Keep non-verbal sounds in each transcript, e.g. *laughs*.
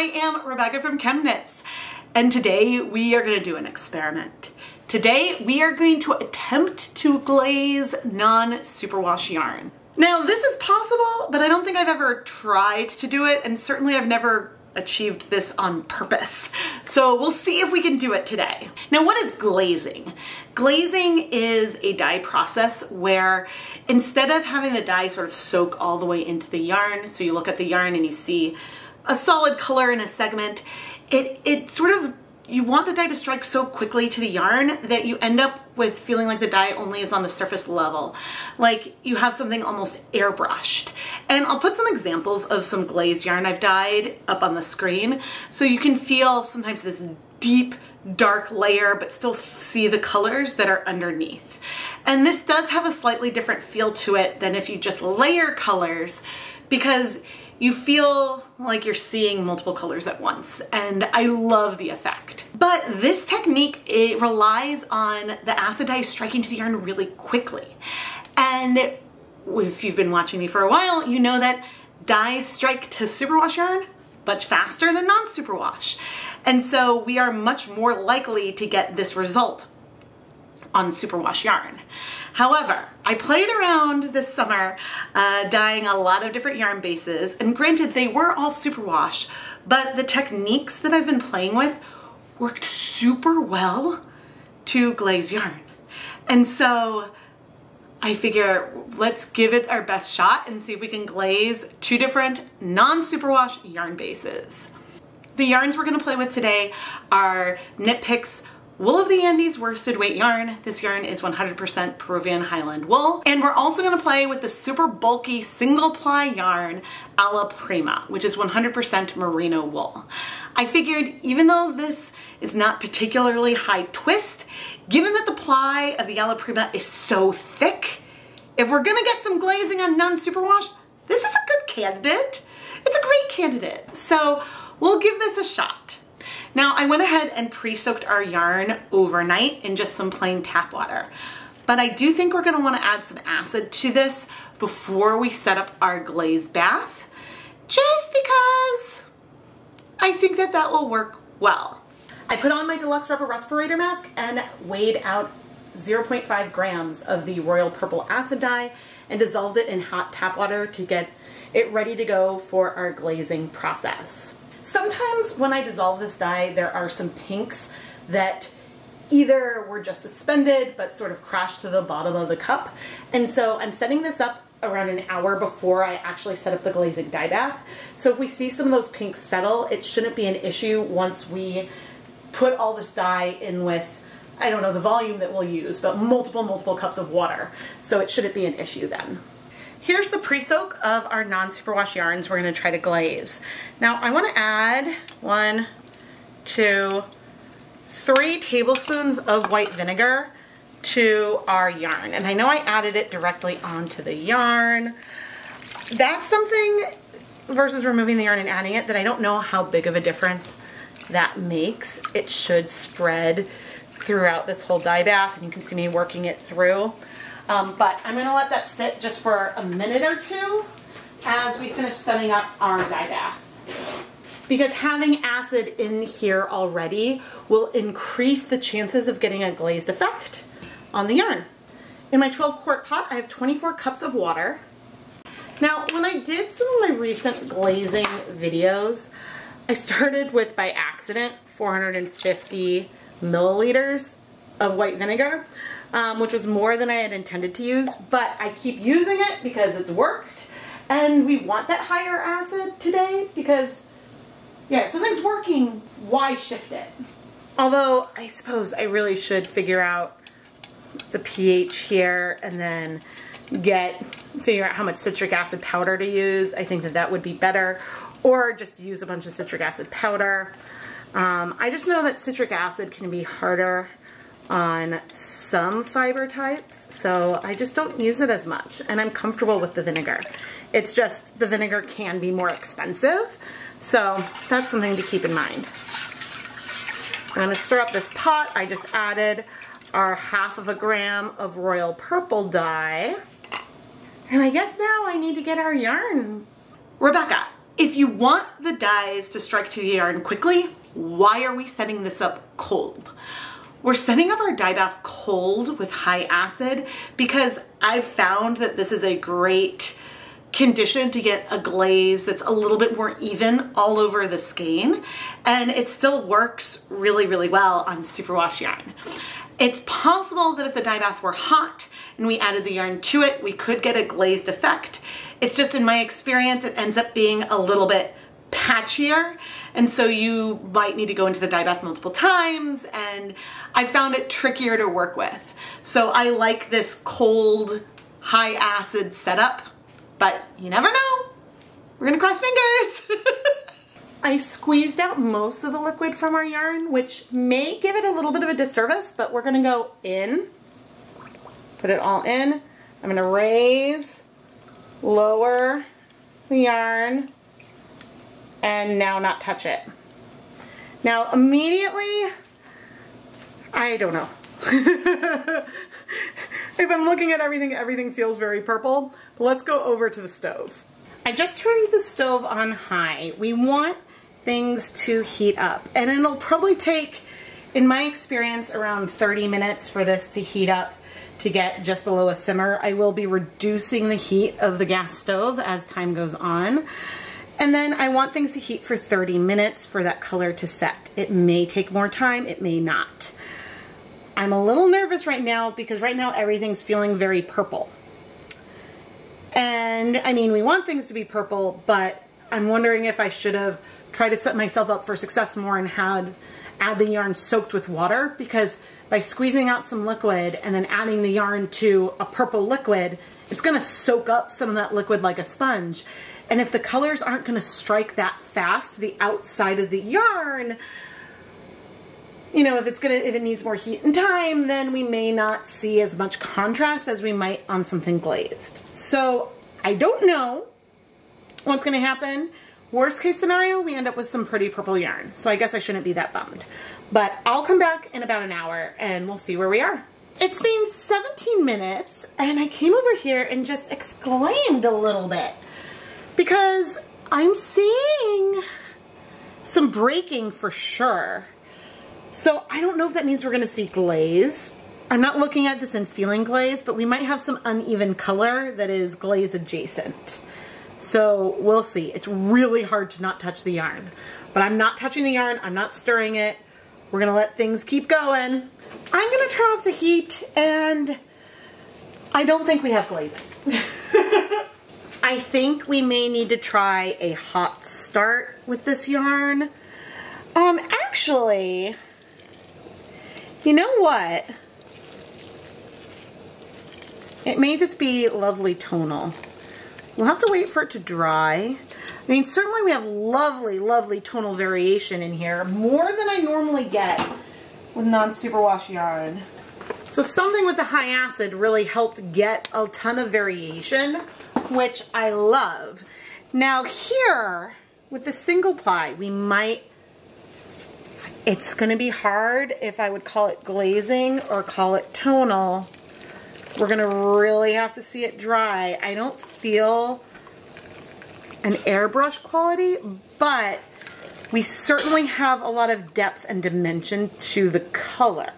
I am Rebecca from ChemKnits and today we are going to do an experiment. Today we are going to attempt to glaze non-superwash yarn. Now this is possible, but I don't think I've ever tried to do it, and certainly I've never achieved this on purpose. So we'll see if we can do it today. Now what is glazing? Glazing is a dye process where instead of having the dye sort of soak all the way into the yarn, so you look at the yarn and you see a solid color in a segment, it, it sort of you want the dye to strike so quickly to the yarn that you end up with feeling like the dye only is on the surface level. Like you have something almost airbrushed. And I'll put some examples of some glazed yarn I've dyed up on the screen so you can feel sometimes this deep dark layer but still see the colors that are underneath. And this does have a slightly different feel to it than if you just layer colors because you feel like you're seeing multiple colors at once and I love the effect. But this technique, it relies on the acid dye striking to the yarn really quickly. And if you've been watching me for a while, you know that dyes strike to superwash yarn much faster than non-superwash. And so we are much more likely to get this result on superwash yarn. However, I played around this summer uh, dyeing a lot of different yarn bases, and granted they were all superwash, but the techniques that I've been playing with worked super well to glaze yarn. And so I figure let's give it our best shot and see if we can glaze two different non-superwash yarn bases. The yarns we're gonna play with today are Knit Picks Wool of the Andes worsted weight yarn. This yarn is 100% Peruvian Highland wool. And we're also gonna play with the super bulky single ply yarn Alla Prima, which is 100% merino wool. I figured even though this is not particularly high twist, given that the ply of the Alla Prima is so thick, if we're gonna get some glazing on non-superwash, this is a good candidate. It's a great candidate. So we'll give this a shot. Now I went ahead and pre-soaked our yarn overnight in just some plain tap water. But I do think we're gonna wanna add some acid to this before we set up our glaze bath, just because I think that that will work well. I put on my deluxe rubber respirator mask and weighed out 0.5 grams of the Royal Purple Acid dye and dissolved it in hot tap water to get it ready to go for our glazing process. Sometimes when I dissolve this dye, there are some pinks that either were just suspended but sort of crashed to the bottom of the cup. And so I'm setting this up around an hour before I actually set up the glazing dye bath. So if we see some of those pinks settle, it shouldn't be an issue once we put all this dye in with I don't know the volume that we'll use, but multiple, multiple cups of water. So it shouldn't be an issue then. Here's the pre-soak of our non-superwash yarns we're gonna try to glaze. Now I wanna add one, two, three tablespoons of white vinegar to our yarn. And I know I added it directly onto the yarn. That's something versus removing the yarn and adding it that I don't know how big of a difference that makes. It should spread throughout this whole dye bath and you can see me working it through. Um, but I'm gonna let that sit just for a minute or two as we finish setting up our dye bath. Because having acid in here already will increase the chances of getting a glazed effect on the yarn. In my 12 quart pot, I have 24 cups of water. Now, when I did some of my recent glazing videos, I started with, by accident, 450 milliliters of white vinegar um, which was more than I had intended to use, but I keep using it because it's worked. And we want that higher acid today because, yeah, if something's working. Why shift it? Although I suppose I really should figure out the pH here and then get, figure out how much citric acid powder to use. I think that that would be better. Or just use a bunch of citric acid powder. Um, I just know that citric acid can be harder on some fiber types, so I just don't use it as much, and I'm comfortable with the vinegar. It's just the vinegar can be more expensive, so that's something to keep in mind. I'm gonna stir up this pot. I just added our half of a gram of royal purple dye. And I guess now I need to get our yarn. Rebecca, If you want the dyes to strike to the yarn quickly, why are we setting this up cold? We're setting up our dye bath cold with high acid because I've found that this is a great condition to get a glaze that's a little bit more even all over the skein and it still works really really well on superwash yarn. It's possible that if the dye bath were hot and we added the yarn to it we could get a glazed effect. It's just in my experience it ends up being a little bit patchier and so you might need to go into the dye bath multiple times and I found it trickier to work with. So I like this cold high acid setup but you never know. We're gonna cross fingers. *laughs* I squeezed out most of the liquid from our yarn, which may give it a little bit of a disservice, but we're gonna go in, put it all in. I'm gonna raise, lower the yarn, and now not touch it. Now immediately, I don't know. *laughs* if I'm looking at everything, everything feels very purple. But let's go over to the stove. I just turned the stove on high. We want things to heat up and it'll probably take, in my experience, around 30 minutes for this to heat up to get just below a simmer. I will be reducing the heat of the gas stove as time goes on. And then I want things to heat for 30 minutes for that color to set. It may take more time, it may not. I'm a little nervous right now because right now everything's feeling very purple. And I mean, we want things to be purple, but I'm wondering if I should have tried to set myself up for success more and had add the yarn soaked with water because by squeezing out some liquid and then adding the yarn to a purple liquid, it's gonna soak up some of that liquid like a sponge. And if the colors aren't gonna strike that fast the outside of the yarn, you know, if it's gonna, if it needs more heat and time, then we may not see as much contrast as we might on something glazed. So I don't know what's gonna happen. Worst case scenario, we end up with some pretty purple yarn. So I guess I shouldn't be that bummed. But I'll come back in about an hour and we'll see where we are. It's been 17 minutes and I came over here and just exclaimed a little bit because I'm seeing some breaking for sure. So I don't know if that means we're gonna see glaze. I'm not looking at this and feeling glaze, but we might have some uneven color that is glaze adjacent. So we'll see. It's really hard to not touch the yarn. But I'm not touching the yarn, I'm not stirring it. We're gonna let things keep going. I'm gonna turn off the heat and I don't think we have glazing. *laughs* I think we may need to try a hot start with this yarn. Um, actually, you know what? It may just be lovely tonal. We'll have to wait for it to dry. I mean, certainly we have lovely, lovely tonal variation in here, more than I normally get with non-superwash yarn. So something with the high acid really helped get a ton of variation, which I love. Now here, with the single ply, we might it's going to be hard if I would call it glazing or call it tonal. We're going to really have to see it dry. I don't feel an airbrush quality, but we certainly have a lot of depth and dimension to the color.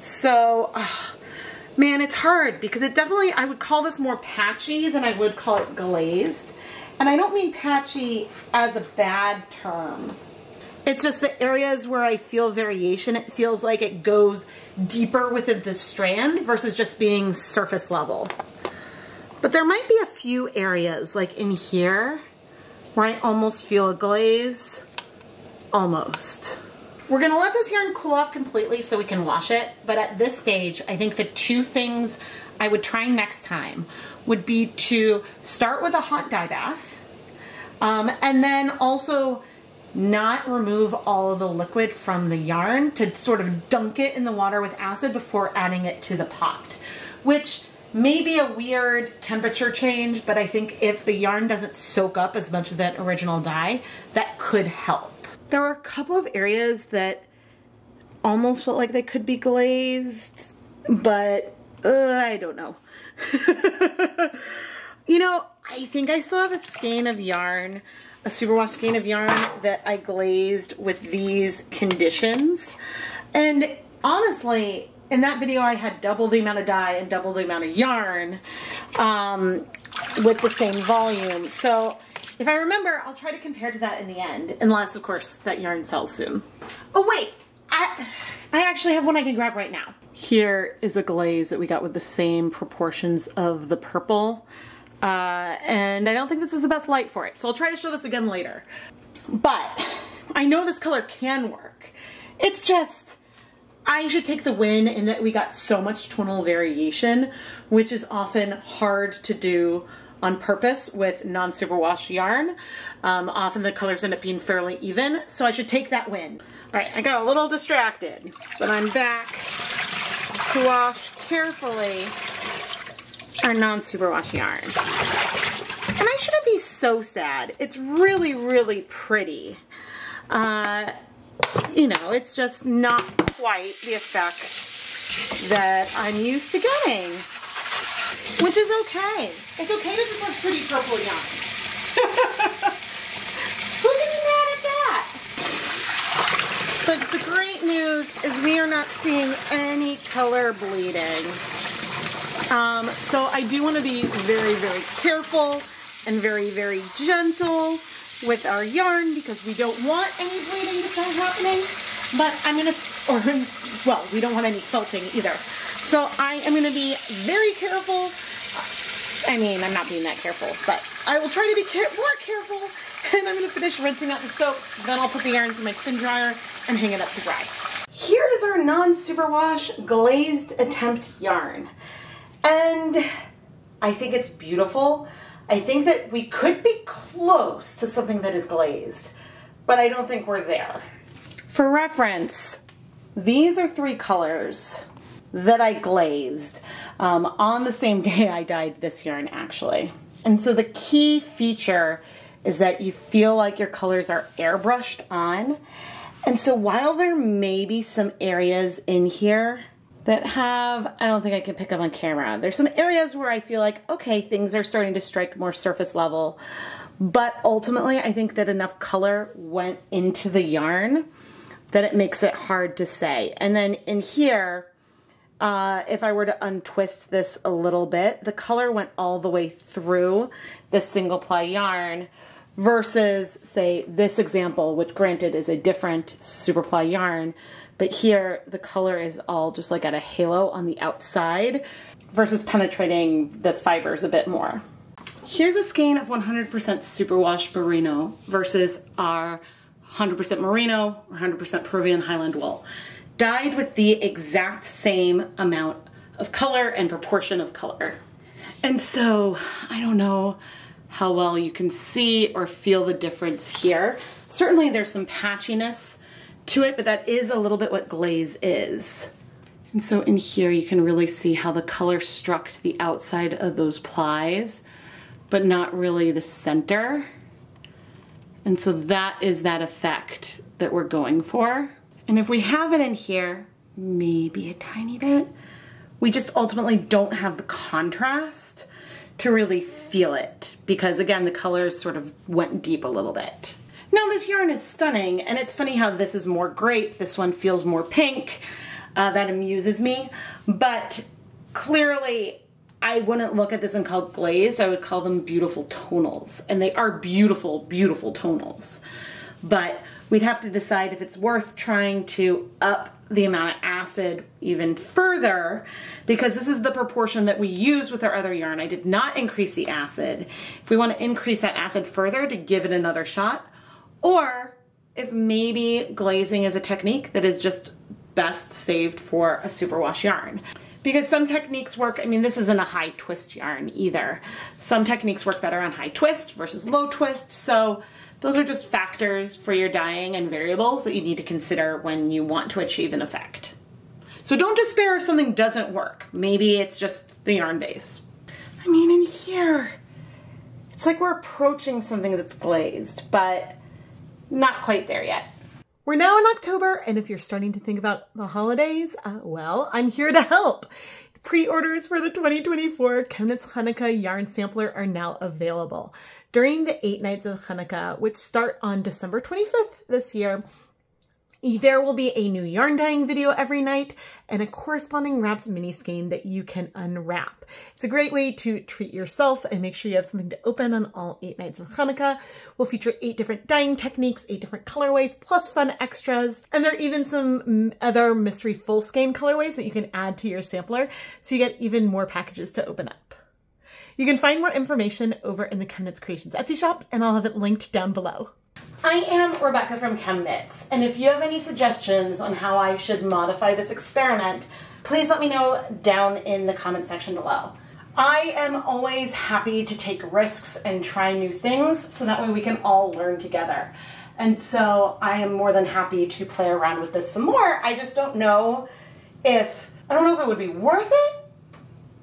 So, oh, man, it's hard because it definitely, I would call this more patchy than I would call it glazed. And I don't mean patchy as a bad term. It's just the areas where I feel variation, it feels like it goes deeper within the strand versus just being surface level. But there might be a few areas, like in here, where I almost feel a glaze. Almost. We're gonna let this yarn cool off completely so we can wash it, but at this stage, I think the two things I would try next time would be to start with a hot dye bath, um, and then also not remove all of the liquid from the yarn to sort of dunk it in the water with acid before adding it to the pot, which may be a weird temperature change, but I think if the yarn doesn't soak up as much of that original dye, that could help. There were a couple of areas that almost felt like they could be glazed, but uh, I don't know. *laughs* you know, I think I still have a skein of yarn a superwash skein of yarn that I glazed with these conditions. And honestly, in that video I had double the amount of dye and double the amount of yarn um, with the same volume. So if I remember, I'll try to compare to that in the end, unless of course that yarn sells soon. Oh wait, I, I actually have one I can grab right now. Here is a glaze that we got with the same proportions of the purple. Uh, and I don't think this is the best light for it. So I'll try to show this again later. But I know this color can work. It's just, I should take the win in that we got so much tonal variation, which is often hard to do on purpose with non-superwash yarn. Um, often the colors end up being fairly even, so I should take that win. All right, I got a little distracted, but I'm back to wash carefully our non-superwash yarn. And I shouldn't be so sad. It's really, really pretty. Uh, you know, it's just not quite the effect that I'm used to getting, which is okay. It's okay to just have pretty purple yarn. *laughs* Who can be mad at that? But the great news is we are not seeing any color bleeding. Um, so I do want to be very, very careful and very, very gentle with our yarn because we don't want any bleeding to start happening. But I'm going to, or, well, we don't want any felting either. So I am going to be very careful. I mean, I'm not being that careful, but I will try to be care more careful. And I'm going to finish rinsing out the soap. Then I'll put the yarn in my spin dryer and hang it up to dry. Here is our non-superwash glazed attempt yarn. And I think it's beautiful. I think that we could be close to something that is glazed, but I don't think we're there. For reference, these are three colors that I glazed um, on the same *laughs* day I dyed this yarn actually. And so the key feature is that you feel like your colors are airbrushed on. And so while there may be some areas in here that have, I don't think I can pick up on camera. There's some areas where I feel like, okay, things are starting to strike more surface level. But ultimately, I think that enough color went into the yarn that it makes it hard to say. And then in here, uh, if I were to untwist this a little bit, the color went all the way through the single ply yarn versus say this example, which granted is a different super ply yarn, but here the color is all just like at a halo on the outside versus penetrating the fibers a bit more. Here's a skein of 100% superwash merino versus our 100% merino or 100% Peruvian Highland wool. Dyed with the exact same amount of color and proportion of color. And so, I don't know how well you can see or feel the difference here. Certainly there's some patchiness to it, but that is a little bit what glaze is. And so in here you can really see how the color struck the outside of those plies, but not really the center. And so that is that effect that we're going for. And if we have it in here, maybe a tiny bit, we just ultimately don't have the contrast to really feel it because again, the colors sort of went deep a little bit. Now this yarn is stunning and it's funny how this is more grape, this one feels more pink. Uh, that amuses me, but clearly I wouldn't look at this and call glaze, I would call them beautiful tonals. And they are beautiful, beautiful tonals. But we'd have to decide if it's worth trying to up the amount of acid even further because this is the proportion that we use with our other yarn. I did not increase the acid. If we want to increase that acid further to give it another shot, or if maybe glazing is a technique that is just best saved for a superwash yarn. Because some techniques work, I mean, this isn't a high twist yarn either. Some techniques work better on high twist versus low twist. So those are just factors for your dyeing and variables that you need to consider when you want to achieve an effect. So don't despair if something doesn't work. Maybe it's just the yarn base. I mean, in here, it's like we're approaching something that's glazed, but not quite there yet. We're now in October, and if you're starting to think about the holidays, uh, well, I'm here to help. Pre-orders for the 2024 ChemKnits Hanukkah yarn sampler are now available. during the eight nights of Hanukkah, which start on December 25th this year. There will be a new yarn dyeing video every night and a corresponding wrapped mini skein that you can unwrap. It's a great way to treat yourself and make sure you have something to open on all eight nights of Hanukkah. We'll feature eight different dyeing techniques, eight different colorways, plus fun extras. And there are even some other mystery full skein colorways that you can add to your sampler so you get even more packages to open up. You can find more information over in the ChemKnits Creations Etsy shop and I'll have it linked down below. I am Rebecca from ChemKnits, and if you have any suggestions on how I should modify this experiment, please let me know down in the comment section below. I am always happy to take risks and try new things so that way we can all learn together. And so I am more than happy to play around with this some more. I just don't know if, I don't know if it would be worth it,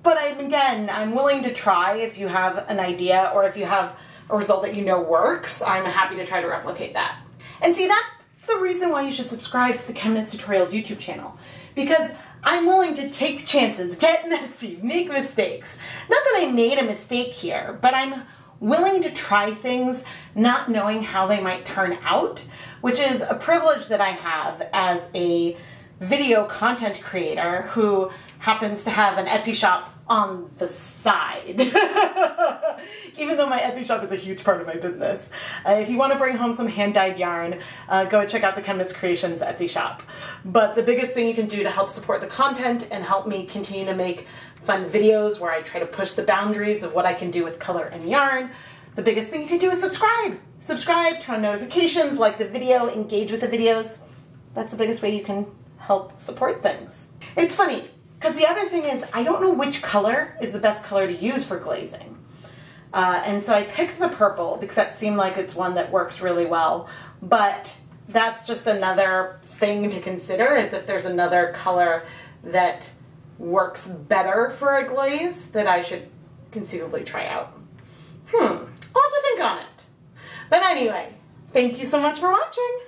but I'm, again, I'm willing to try if you have an idea or if you have a result that you know works, I'm happy to try to replicate that. And see, that's the reason why you should subscribe to the ChemKnits Tutorials YouTube channel. Because I'm willing to take chances, *laughs* get messy, make mistakes. Not that I made a mistake here, but I'm willing to try things not knowing how they might turn out, which is a privilege that I have as a video content creator who happens to have an Etsy shop on the side. *laughs* Even though my Etsy shop is a huge part of my business. Uh, if you want to bring home some hand-dyed yarn, uh, go check out the ChemKnits Creations Etsy shop. But the biggest thing you can do to help support the content and help me continue to make fun videos where I try to push the boundaries of what I can do with color and yarn, the biggest thing you can do is subscribe. Subscribe, turn on notifications, like the video, engage with the videos. That's the biggest way you can help support things. It's funny, because the other thing is, I don't know which color is the best color to use for glazing. Uh, and so I picked the purple because that seemed like it's one that works really well. But that's just another thing to consider is if there's another color that works better for a glaze that I should conceivably try out. Hmm, I'll have to think on it. But anyway, thank you so much for watching.